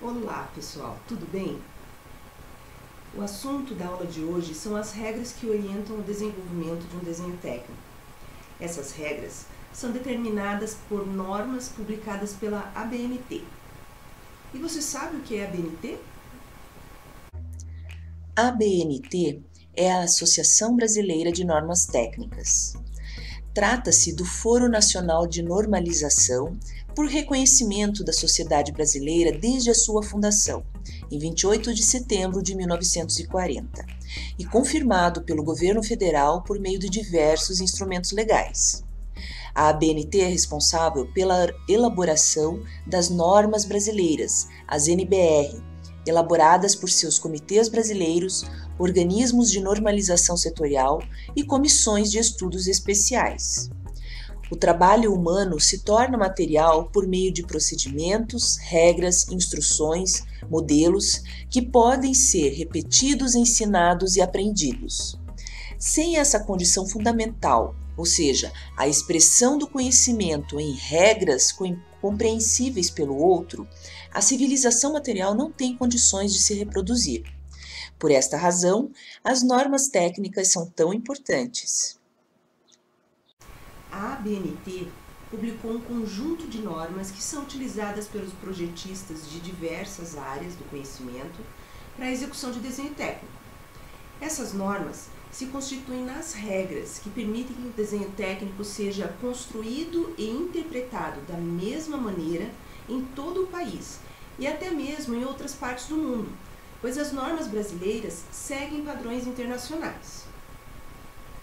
Olá, pessoal, tudo bem? O assunto da aula de hoje são as regras que orientam o desenvolvimento de um desenho técnico. Essas regras são determinadas por normas publicadas pela ABNT. E você sabe o que é a ABNT? A ABNT é a Associação Brasileira de Normas Técnicas. Trata-se do Foro Nacional de Normalização por reconhecimento da sociedade brasileira desde a sua fundação, em 28 de setembro de 1940, e confirmado pelo governo federal por meio de diversos instrumentos legais. A ABNT é responsável pela elaboração das normas brasileiras, as NBR, elaboradas por seus comitês brasileiros, organismos de normalização setorial e comissões de estudos especiais. O trabalho humano se torna material por meio de procedimentos, regras, instruções, modelos que podem ser repetidos, ensinados e aprendidos. Sem essa condição fundamental, ou seja, a expressão do conhecimento em regras compreensíveis pelo outro, a civilização material não tem condições de se reproduzir. Por esta razão, as normas técnicas são tão importantes. A ABNT publicou um conjunto de normas que são utilizadas pelos projetistas de diversas áreas do conhecimento para a execução de desenho técnico. Essas normas se constituem nas regras que permitem que o desenho técnico seja construído e interpretado da mesma maneira em todo o país e até mesmo em outras partes do mundo, pois as normas brasileiras seguem padrões internacionais.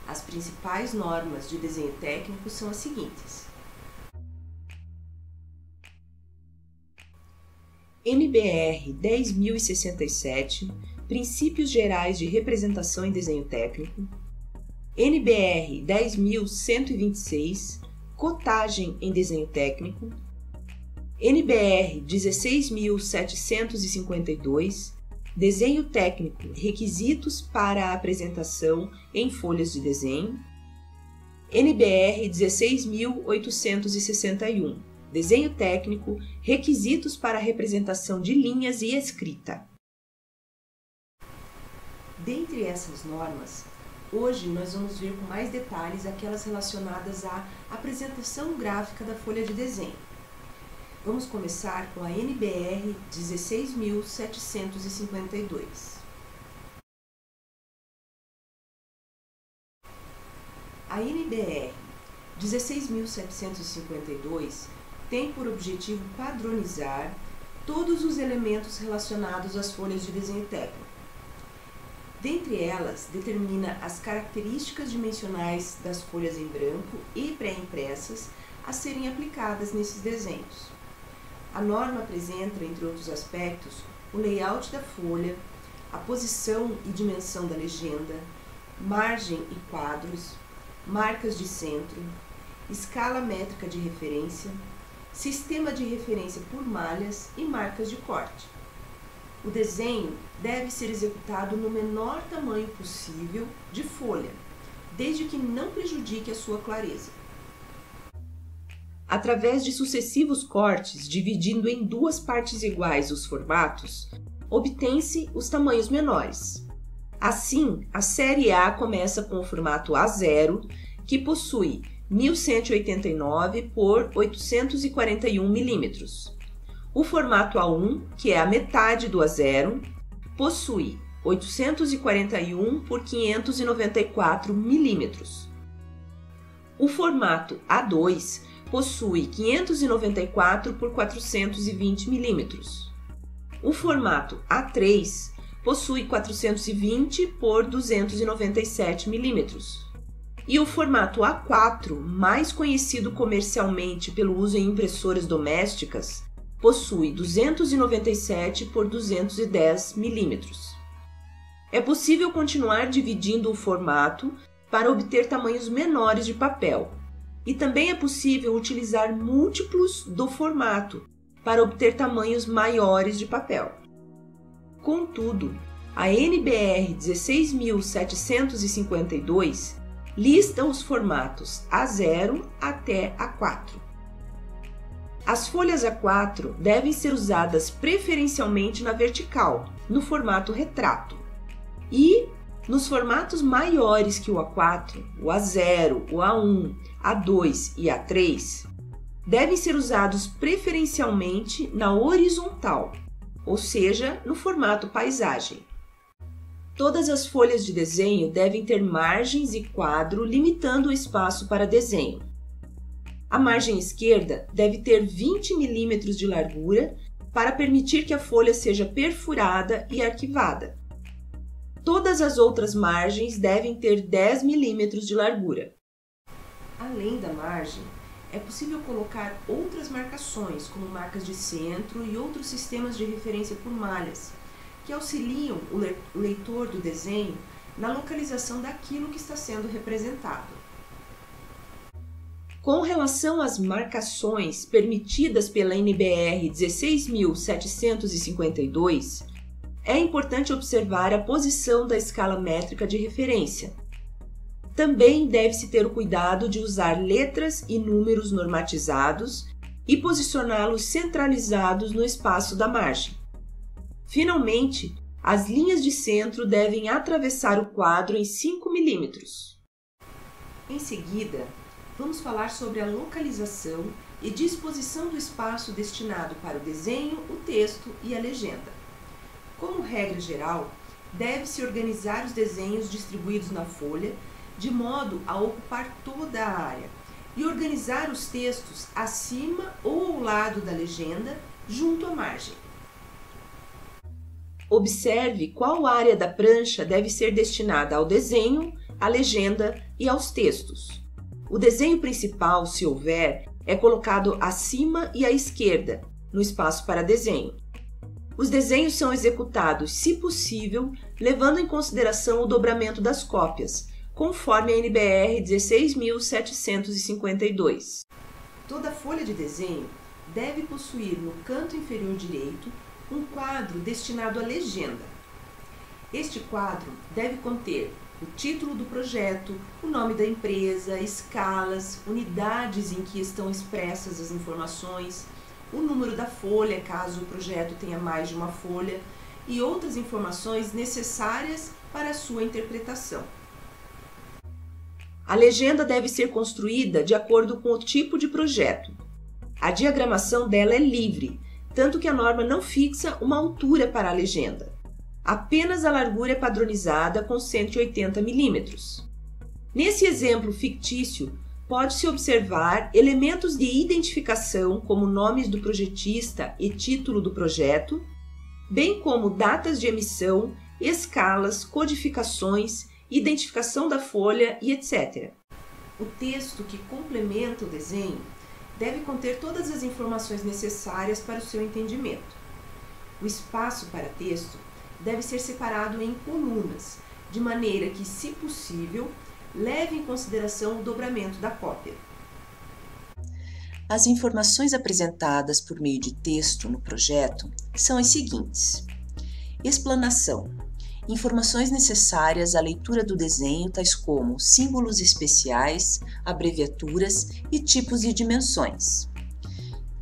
As principais normas de desenho técnico são as seguintes: NBR 10067 Princípios Gerais de Representação em Desenho Técnico, NBR 10126, Cotagem em Desenho Técnico, NBR 16752, Desenho Técnico, Requisitos para a Apresentação em Folhas de Desenho, NBR 16861, Desenho Técnico, Requisitos para a Representação de Linhas e Escrita. Dentre essas normas, hoje nós vamos ver com mais detalhes aquelas relacionadas à apresentação gráfica da folha de desenho. Vamos começar com a NBR 16752. A NBR 16752 tem por objetivo padronizar todos os elementos relacionados às folhas de desenho técnico Dentre elas, determina as características dimensionais das folhas em branco e pré-impressas a serem aplicadas nesses desenhos. A norma apresenta, entre outros aspectos, o layout da folha, a posição e dimensão da legenda, margem e quadros, marcas de centro, escala métrica de referência, sistema de referência por malhas e marcas de corte. O desenho deve ser executado no menor tamanho possível de folha, desde que não prejudique a sua clareza. Através de sucessivos cortes, dividindo em duas partes iguais os formatos, obtém-se os tamanhos menores. Assim, a série A começa com o formato A0, que possui 1189 por 841 milímetros. O formato A1, que é a metade do A0, possui 841 por 594 milímetros. O formato A2 possui 594 por 420 milímetros. O formato A3 possui 420 por 297 milímetros. E o formato A4, mais conhecido comercialmente pelo uso em impressoras domésticas, possui 297 por 210 milímetros. É possível continuar dividindo o formato para obter tamanhos menores de papel, e também é possível utilizar múltiplos do formato para obter tamanhos maiores de papel. Contudo, a NBR 16752 lista os formatos A0 até A4. As folhas A4 devem ser usadas preferencialmente na vertical, no formato retrato. E nos formatos maiores que o A4, o A0, o A1, A2 e A3, devem ser usados preferencialmente na horizontal, ou seja, no formato paisagem. Todas as folhas de desenho devem ter margens e quadro limitando o espaço para desenho. A margem esquerda deve ter 20 mm de largura para permitir que a folha seja perfurada e arquivada. Todas as outras margens devem ter 10 mm de largura. Além da margem, é possível colocar outras marcações, como marcas de centro e outros sistemas de referência por malhas, que auxiliam o leitor do desenho na localização daquilo que está sendo representado. Com relação às marcações permitidas pela NBR 16.752, é importante observar a posição da escala métrica de referência. Também deve-se ter o cuidado de usar letras e números normatizados e posicioná-los centralizados no espaço da margem. Finalmente, as linhas de centro devem atravessar o quadro em 5 milímetros. Em seguida, vamos falar sobre a localização e disposição do espaço destinado para o desenho, o texto e a legenda. Como regra geral, deve-se organizar os desenhos distribuídos na folha de modo a ocupar toda a área e organizar os textos acima ou ao lado da legenda, junto à margem. Observe qual área da prancha deve ser destinada ao desenho, à legenda e aos textos. O desenho principal, se houver, é colocado acima e à esquerda, no espaço para desenho. Os desenhos são executados, se possível, levando em consideração o dobramento das cópias, conforme a NBR 16752. Toda folha de desenho deve possuir no canto inferior direito um quadro destinado à legenda. Este quadro deve conter o título do projeto, o nome da empresa, escalas, unidades em que estão expressas as informações, o número da folha, caso o projeto tenha mais de uma folha, e outras informações necessárias para a sua interpretação. A legenda deve ser construída de acordo com o tipo de projeto. A diagramação dela é livre, tanto que a norma não fixa uma altura para a legenda. Apenas a largura é padronizada com 180 milímetros. Nesse exemplo fictício, pode-se observar elementos de identificação, como nomes do projetista e título do projeto, bem como datas de emissão, escalas, codificações, identificação da folha e etc. O texto que complementa o desenho deve conter todas as informações necessárias para o seu entendimento. O espaço para texto deve ser separado em colunas, de maneira que, se possível, leve em consideração o dobramento da cópia. As informações apresentadas por meio de texto no projeto são as seguintes: explanação. Informações necessárias à leitura do desenho, tais como símbolos especiais, abreviaturas e tipos e dimensões.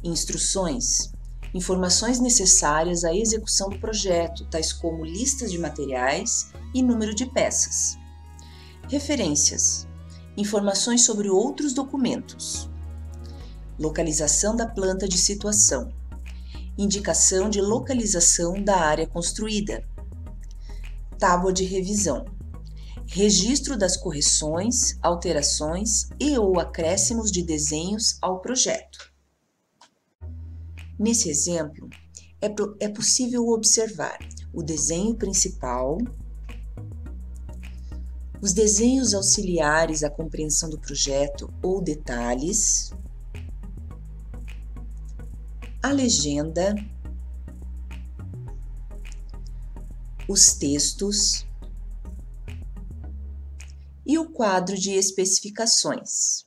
Instruções informações necessárias à execução do projeto, tais como listas de materiais e número de peças. Referências: informações sobre outros documentos. Localização da planta de situação. Indicação de localização da área construída. Tábua de revisão. Registro das correções, alterações e ou acréscimos de desenhos ao projeto. Nesse exemplo, é, é possível observar o desenho principal, os desenhos auxiliares à compreensão do projeto ou detalhes, a legenda, os textos e o quadro de especificações.